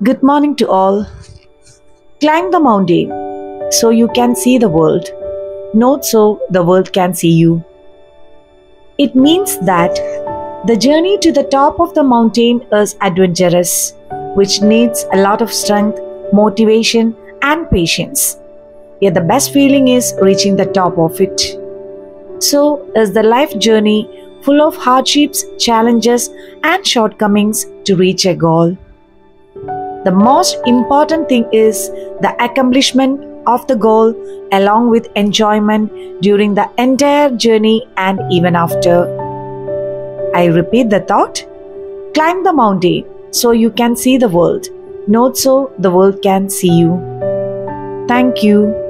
Good morning to all. Climb the mountain so you can see the world, not so the world can see you. It means that the journey to the top of the mountain is adventurous, which needs a lot of strength, motivation, and patience. Yet the best feeling is reaching the top of it. So is the life journey full of hardships, challenges, and shortcomings to reach a goal. The most important thing is the accomplishment of the goal along with enjoyment during the entire journey and even after. I repeat the thought climb the mountain so you can see the world, not so the world can see you. Thank you.